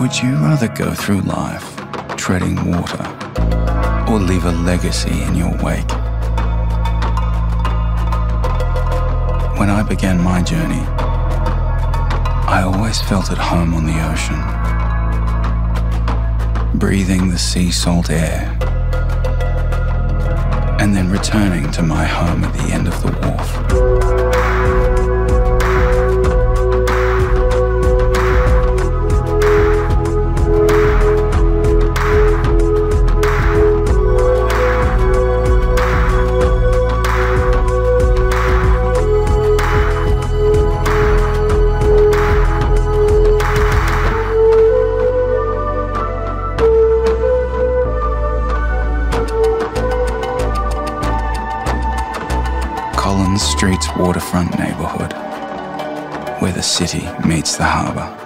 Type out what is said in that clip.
Would you rather go through life treading water or leave a legacy in your wake? When I began my journey, I always felt at home on the ocean, breathing the sea salt air, and then returning to my home at the end of the wharf. Collins Street's waterfront neighborhood, where the city meets the harbor.